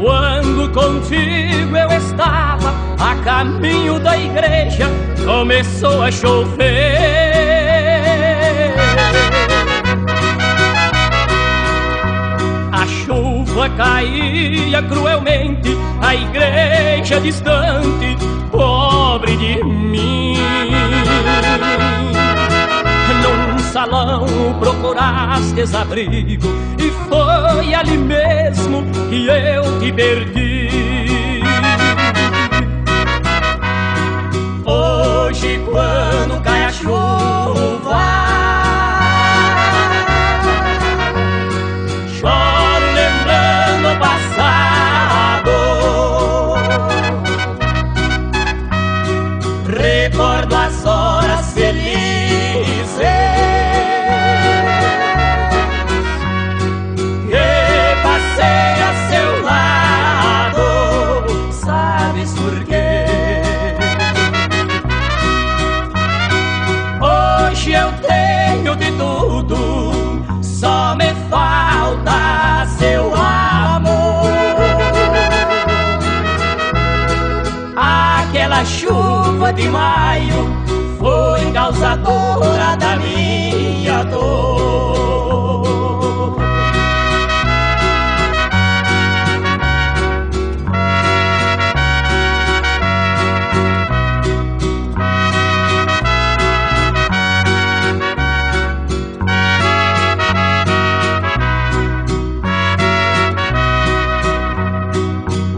Quando contigo eu estava a caminho da igreja, começou a chover. chuva caía cruelmente, a igreja distante, pobre de mim. Procuraste abrigo, e foi ali mesmo que eu te perdi. Chuva de maio foi causadora da minha dor.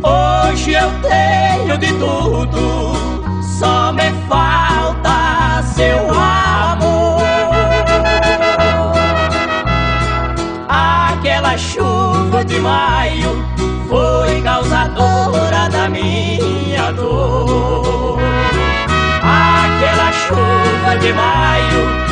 Hoje eu tenho de tudo só me falta seu amor. Aquela chuva de maio foi causadora da minha dor. Aquela chuva de maio